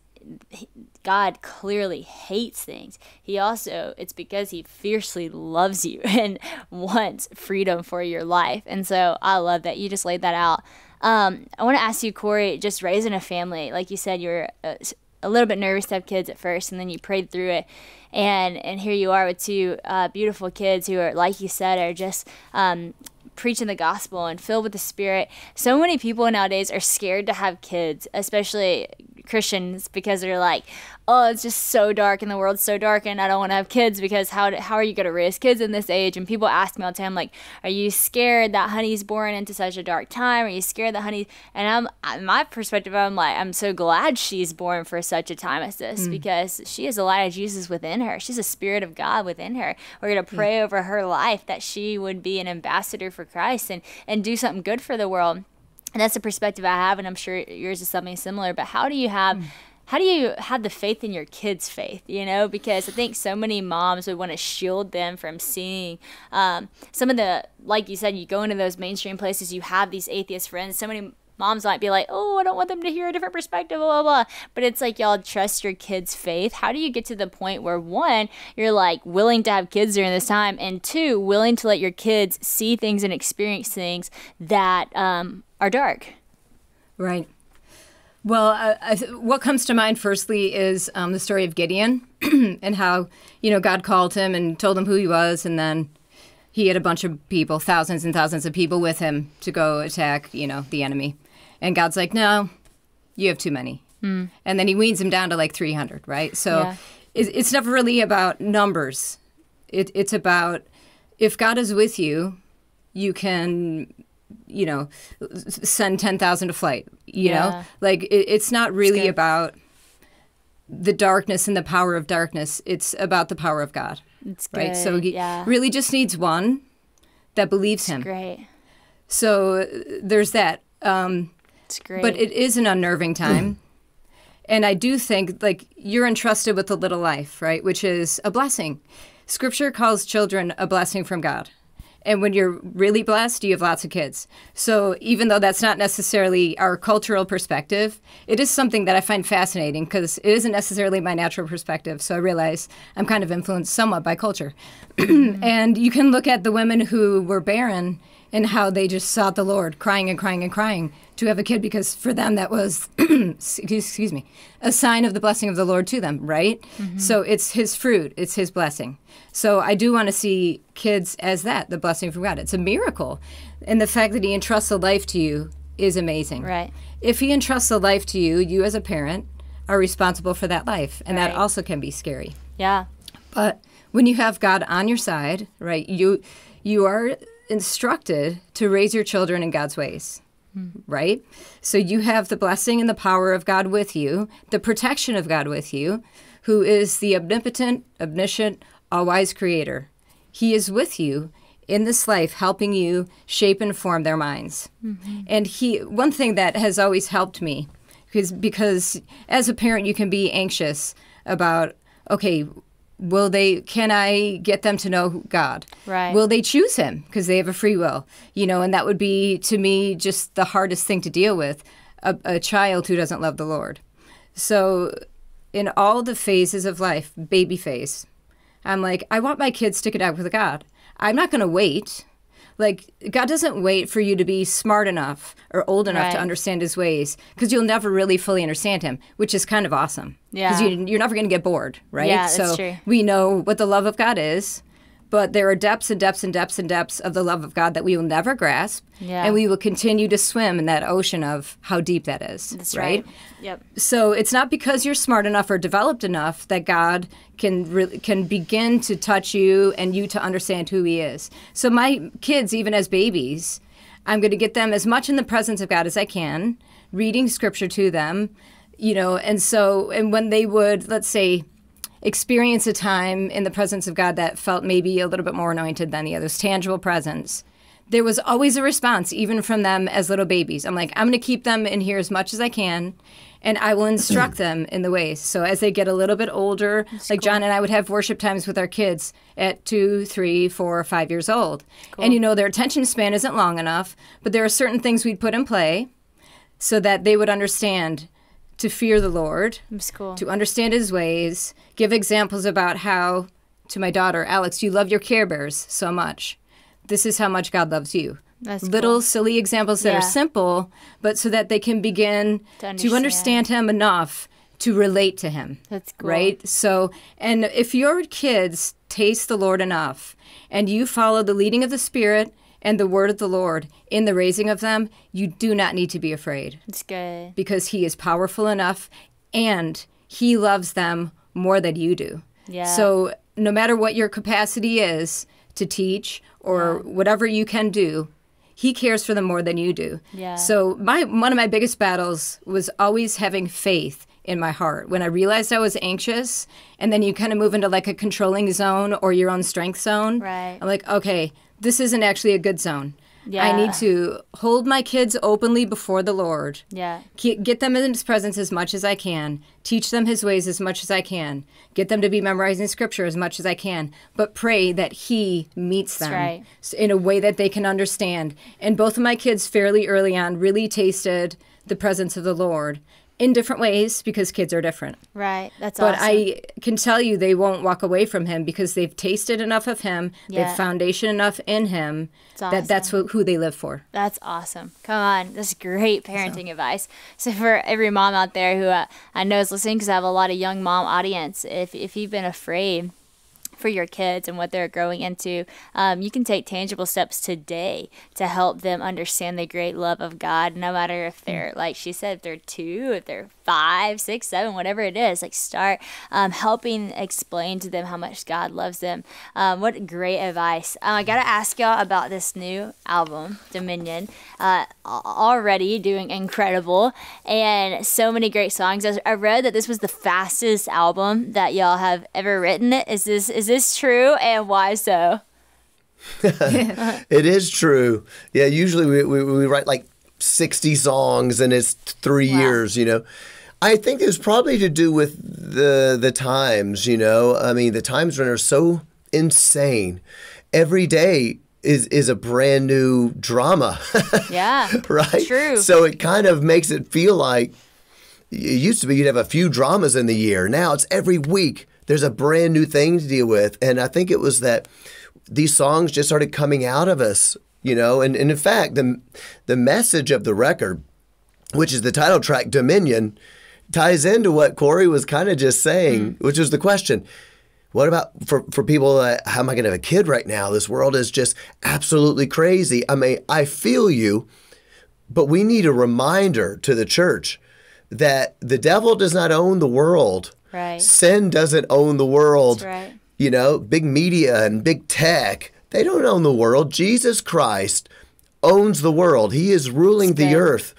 Speaker 1: God clearly hates things. He also, it's because he fiercely loves you and wants freedom for your life. And so I love that you just laid that out. Um, I want to ask you, Korey, just raising a family, like you said, you're a, a little bit nervous to have kids at first, and then you prayed through it. And, and here you are with two uh, beautiful kids who are, like you said, are just um, preaching the gospel and filled with the Spirit. So many people nowadays are scared to have kids, especially Christians, because they're like, "Oh, it's just so dark, and the world's so dark, and I don't want to have kids because how how are you going to raise kids in this age?" And people ask me all the time, like, "Are you scared that Honey's born into such a dark time? Are you scared that Honey?" And I'm, my perspective, I'm like, I'm so glad she's born for such a time as this mm. because she has a light of Jesus within her. She's a spirit of God within her. We're gonna mm. pray over her life that she would be an ambassador for Christ and and do something good for the world and that's the perspective I have, and I'm sure yours is something similar. But how do you have, mm. How do you have the faith in your kids' faith? You know, because I think so many moms would want to shield them from seeing um, some of the, like you said, you go into those mainstream places, you have these atheist friends. So many moms might be like, oh, I don't want them to hear a different perspective, blah, blah, blah. But it's like, y'all trust your kids' faith. How do you get to the point where, one, you're like willing to have kids during this time, and two, willing to let your kids see things and experience things that um, are dark?
Speaker 3: Right. Well, I, I, what comes to mind firstly is um, the story of Gideon and how you know God called him and told him who he was, and then he had a bunch of people, thousands and thousands of people with him to go attack you know the enemy, and God's like, no, you have too many, and then he weans him down to like three hundred, right? So
Speaker 1: Yeah.
Speaker 3: it, it's never really about numbers. It, it's about if God is with you, you can you know send 10,000 to flight you
Speaker 1: Yeah.
Speaker 3: know like it, it's not really
Speaker 1: good.
Speaker 3: about the darkness and the power of darkness it's about the power of god
Speaker 1: It's
Speaker 3: right so he
Speaker 1: yeah.
Speaker 3: really just needs one that believes him
Speaker 1: Great.
Speaker 3: so uh, there's that um,
Speaker 1: It's great.
Speaker 3: but it is an unnerving time and i do think like you're entrusted with a little life right which is a blessing scripture calls children a blessing from god And when you're really blessed, you have lots of kids. So even though that's not necessarily our cultural perspective, it is something that I find fascinating because it isn't necessarily my natural perspective. So I realize I'm kind of influenced somewhat by culture. and you can look at the women who were barren and how they just sought the Lord, crying and crying and crying to have a kid because for them that was, excuse me, a sign of the blessing of the Lord to them, right? Mm-hmm. So it's His fruit, it's His blessing. So I do want to see kids as that, the blessing from God. It's a miracle. And the fact that He entrusts a life to you is amazing.
Speaker 1: Right.
Speaker 3: If He entrusts a life to you, you as a parent are responsible for that life. And right. that also can be scary.
Speaker 1: Yeah.
Speaker 3: But when you have God on your side, right, you you are instructed to raise your children in God's ways. Mm-hmm. Right? So you have the blessing and the power of God with you, the protection of God with you, who is the omnipotent, omniscient, all wise creator. He is with you in this life, helping you shape and form their minds. Mm-hmm. And he, one thing that has always helped me, because because as a parent you can be anxious about, okay, will they can i get them to know god?
Speaker 1: Right.
Speaker 3: Will they choose him? Because they have a free will you know and that would be to me just the hardest thing to deal with a, a child who doesn't love the lord. So in all the phases of life baby phase i'm like i want my kids to connect with god. I'm not going to wait like God doesn't wait for you to be smart enough or old enough right. to understand His ways because you'll never really fully understand Him, which is kind of awesome.
Speaker 1: Yeah,
Speaker 3: because you, are never going to get bored, right?
Speaker 1: Yeah,
Speaker 3: so
Speaker 1: that's true.
Speaker 3: we know what the love of God is, but there are depths and depths and depths and depths of the love of God that we will never grasp.
Speaker 1: Yeah.
Speaker 3: And we will continue to swim in that ocean of how deep that is.
Speaker 1: That's
Speaker 3: right.
Speaker 1: right. Yep.
Speaker 3: So it's not because you're smart enough or developed enough that God can re- can begin to touch you and you to understand who He is. So my kids, even as babies, I'm going to get them as much in the presence of God as I can, reading Scripture to them, you know. And so, and when they would, let's say, experience a time in the presence of God that felt maybe a little bit more anointed than the others, tangible presence, there was always a response, even from them as little babies. I'm like, I'm going to keep them in here as much as I can, and I will instruct them in the ways. So as they get a little bit older, That's like cool. John and I would have worship times with our kids at two, three, four, five years old. Cool. And you know, their attention span isn't long enough, but there are certain things we'd put in play so that they would understand to fear the Lord,
Speaker 1: cool.
Speaker 3: to understand his ways, give examples about how, to my daughter, Alex, you love your Care Bears so much. This is how much God loves you.
Speaker 1: That's
Speaker 3: Little
Speaker 1: cool.
Speaker 3: silly examples that
Speaker 1: yeah.
Speaker 3: are simple, but so that they can begin
Speaker 1: to understand.
Speaker 3: to understand him enough to relate to him.
Speaker 1: That's cool.
Speaker 3: Right? So, and if your kids taste the Lord enough and you follow the leading of the Spirit and the word of the Lord in the raising of them, you do not need to be afraid.
Speaker 1: It's good.
Speaker 3: Because he is powerful enough and he loves them more than you do.
Speaker 1: Yeah.
Speaker 3: So no matter what your capacity is to teach or yeah. whatever you can do, he cares for them more than you do.
Speaker 1: Yeah.
Speaker 3: So my one of my biggest battles was always having faith in my heart. When I realized I was anxious and then you kind of move into like a controlling zone or your own strength zone.
Speaker 1: Right.
Speaker 3: I'm like, okay, this isn't actually a good zone.
Speaker 1: Yeah.
Speaker 3: I need to hold my kids openly before the Lord.
Speaker 1: Yeah.
Speaker 3: Get them in His presence as much as I can. Teach them His ways as much as I can. Get them to be memorizing Scripture as much as I can. But pray that He meets them
Speaker 1: right.
Speaker 3: in a way that they can understand. And both of my kids, fairly early on, really tasted the presence of the Lord in different ways because kids are different.
Speaker 1: Right. That's awesome
Speaker 3: but
Speaker 1: awesome.
Speaker 3: I can tell you they won't walk away from him because they've tasted enough of him,
Speaker 1: Yeah.
Speaker 3: they've foundation enough in him
Speaker 1: It's
Speaker 3: that that's who, who they live for.
Speaker 1: That's awesome. Come on. That's great parenting advice. So, for every mom out there who uh, I know is listening, because I have a lot of young mom audience, if, if you've been afraid, for your kids and what they're growing into, um, you can take tangible steps today to help them understand the great love of God, no matter if they're, like she said, if they're two, if they're five, six, seven, whatever it is. Like, start um, helping explain to them how much God loves them. Um, what great advice. Um, I got to ask y'all about this new album, Dominion. Uh, already doing incredible and so many great songs. I read that this was the fastest album that y'all have ever written. Is this is this true and why so?
Speaker 2: it is true. Yeah, usually we, we, we, write like 60 songs and it's three
Speaker 1: Wow.
Speaker 2: years, you know. I think it's probably to do with the the times, you know. I mean, the times when are so insane. Every day is is a brand new drama.
Speaker 1: Yeah.
Speaker 2: right?
Speaker 1: True.
Speaker 2: So it kind of makes it feel like it used to be you'd have a few dramas in the year. Now it's every week there's a brand new thing to deal with. And I think it was that these songs just started coming out of us, you know, and, and in fact the the message of the record, which is the title track Dominion, ties into what Korey was kind of just saying, mm. which was the question. What about for, for people that, how am I going to have a kid right now? This world is just absolutely crazy. I mean, I feel you, but we need a reminder to the church that the devil does not own the world.
Speaker 1: Right.
Speaker 2: Sin doesn't own the world.
Speaker 1: Right.
Speaker 2: You know, big media and big tech, they don't own the world. Jesus Christ owns the world. He is ruling the earth.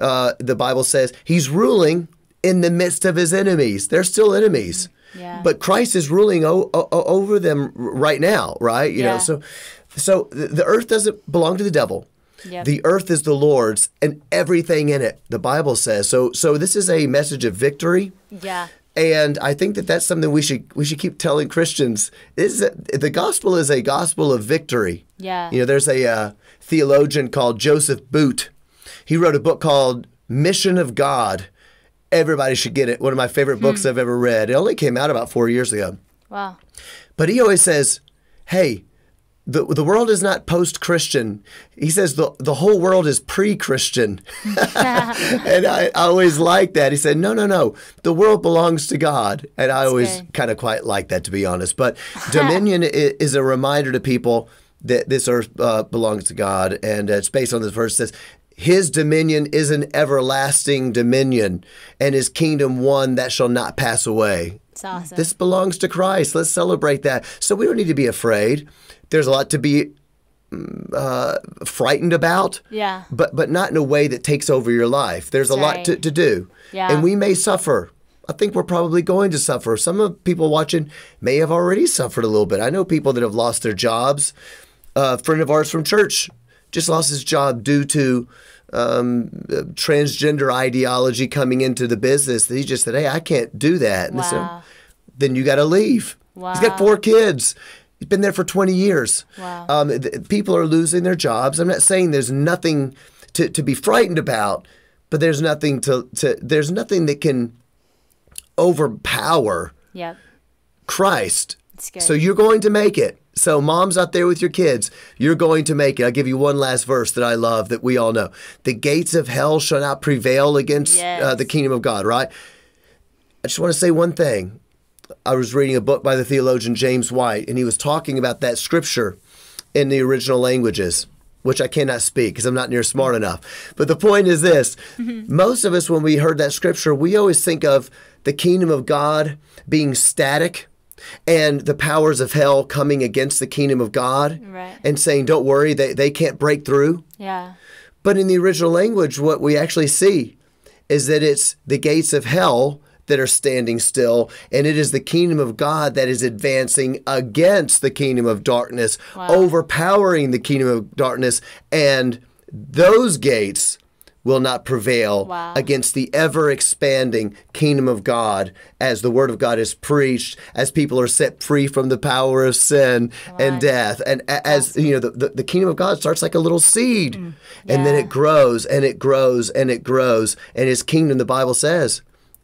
Speaker 2: Uh, the Bible says he's ruling in the midst of his enemies. They're still enemies.
Speaker 1: Yeah.
Speaker 2: But Christ is ruling o- o- over them right now, right? You know, so so the the earth doesn't belong to the devil.
Speaker 1: Yep.
Speaker 2: The earth is the Lord's and everything in it. The Bible says. So so this is a message of victory.
Speaker 1: Yeah.
Speaker 2: And I think that that's something we should we should keep telling Christians is that the gospel is a gospel of victory.
Speaker 1: Yeah.
Speaker 2: You know, there's a uh, theologian called Joseph Boot. He wrote a book called Mission of God. Everybody should get it. One of my favorite books I've ever read. It only came out about four years ago.
Speaker 1: Wow.
Speaker 2: But he always says, "Hey, the the world is not post Christian." He says the the whole world is pre Christian, and I, I always like that. He said, "No, no, no, the world belongs to God," and I always kind of quite like that to be honest. But dominion is a reminder to people that this earth uh, belongs to God, and it's based on this verse that says. His dominion is an everlasting dominion, and his kingdom one that shall not pass away.
Speaker 1: It's awesome.
Speaker 2: This belongs to Christ. Let's celebrate that. So we don't need to be afraid. There's a lot to be mm, uh, frightened about.
Speaker 1: Yeah.
Speaker 2: But but not in a way that takes over your life. There's a
Speaker 1: That's
Speaker 2: lot
Speaker 1: right.
Speaker 2: to, to do.
Speaker 1: Yeah.
Speaker 2: And we may suffer. I think we're probably going to suffer. Some of people watching may have already suffered a little bit. I know people that have lost their jobs. a friend of ours from church just lost his job due to um, transgender ideology coming into the business. He just said, "Hey, I can't do that." And they said, then you got to leave. He's got four kids. He's been there for 20 years.
Speaker 1: Wow.
Speaker 2: Um, th- people are losing their jobs. I'm not saying there's nothing to, to be frightened about, but there's nothing to, to there's nothing that can overpower
Speaker 1: Yep.
Speaker 2: Christ. So you're going to make it. So moms out there with your kids, you're going to make it. I'll give you one last verse that I love that we all know. The gates of hell shall not prevail against uh, the kingdom of God, right? I just want to say one thing. I was reading a book by the theologian James White, and he was talking about that scripture in the original languages, which I cannot speak because I'm not near smart enough. But the point is this most of us, when we heard that scripture, we always think of the kingdom of God being static and the powers of hell coming against the kingdom of God
Speaker 1: Right.
Speaker 2: and saying, don't worry, they, they can't break through.
Speaker 1: Yeah.
Speaker 2: But in the original language, what we actually see is that it's the gates of hell that are standing still, and it is the kingdom of God that is advancing against the kingdom of darkness,
Speaker 1: Wow.
Speaker 2: overpowering the kingdom of darkness, and those gates will not prevail
Speaker 1: Wow.
Speaker 2: against the ever expanding kingdom of God as the word of God is preached, as people are set free from the power of sin and death. And as you know, the, the, the kingdom of God starts like a little seed mm. and then it grows and it grows and it grows. And his kingdom, the Bible says,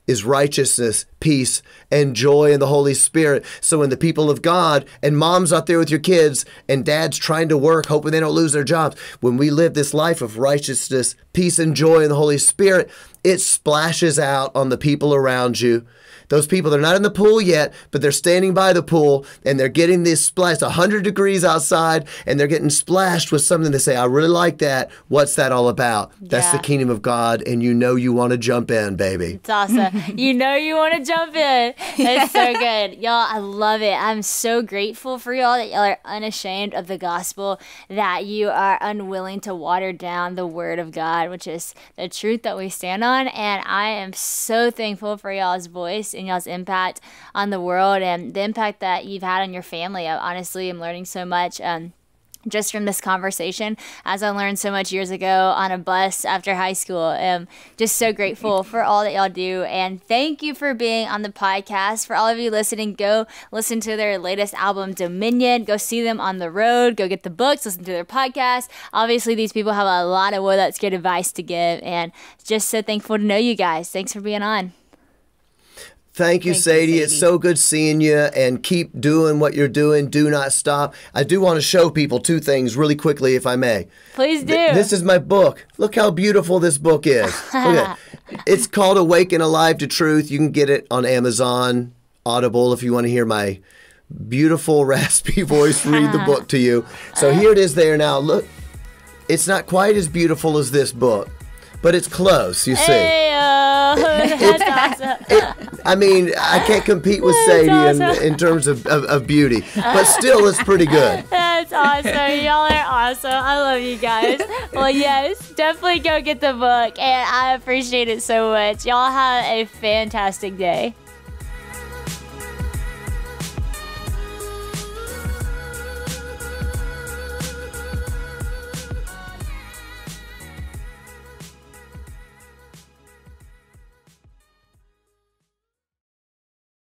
Speaker 2: is righteousness, peace, and joy in the Holy Spirit. So when the people of God and moms out there with your kids and dads trying to work, hoping they don't lose their jobs, when we live this life of righteousness, peace, and joy in the Holy Spirit, it splashes out on the people around you. Those people, they're not in the pool yet, but they're standing by the pool and they're getting this splash, 100 degrees outside, and they're getting splashed with something they say, I really like that. What's that all about? That's the kingdom of God, and you know you want to jump in, baby.
Speaker 1: It's awesome. you know you want to jump in. It's so good. Y'all, I love it. I'm so grateful for y'all that y'all are unashamed of the gospel, that you are unwilling to water down the word of God, which is the truth that we stand on. And I am so thankful for y'all's voice and y'all's impact on the world and the impact that you've had on your family. I honestly am learning so much. Um, just from this conversation as I learned so much years ago on a bus after high school. I'm just so grateful for all that y'all do. And thank you for being on the podcast. For all of you listening, go listen to their latest album, Dominion. Go see them on the road. Go get the books, listen to their podcast. Obviously, these people have a lot of well, that's good advice to give. And just so thankful to know you guys. Thanks for being on.
Speaker 2: Thank you,
Speaker 3: Thank you,
Speaker 2: Sadie.
Speaker 3: Sadie.
Speaker 2: It's so good seeing you and keep doing what you're doing. Do not stop. I do want to show people two things really quickly, if I may.
Speaker 1: Please do.
Speaker 2: Th- This is my book. Look how beautiful this book is. It's called Awake and Alive to Truth. You can get it on Amazon, Audible, if you want to hear my beautiful, raspy voice read the book to you. So here it is there now. Look, it's not quite as beautiful as this book, but it's close, you see.
Speaker 1: Hey, that's awesome.
Speaker 2: I mean, I can't compete with Sadie in, in terms of, of, of beauty, but still, it's pretty good.
Speaker 1: That's awesome. Y'all are awesome. I love you guys. Well, yes, definitely go get the book, and I appreciate it so much. Y'all have a fantastic day.